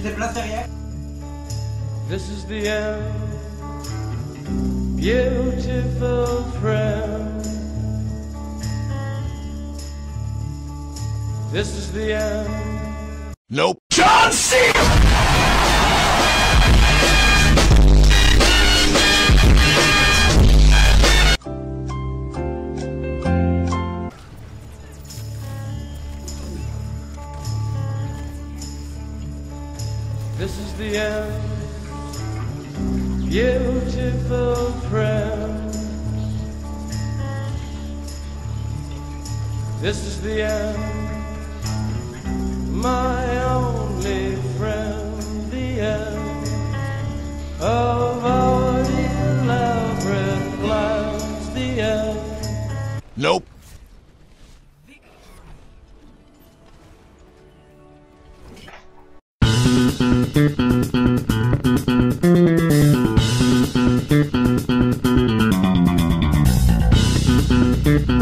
tes place derrière. This is the end, beautiful friend. This is the end. Nope. John Cena! This is the end, beautiful friend. This is the end, my only friend, the end of our elaborate plans, the end. Nope. Thank you.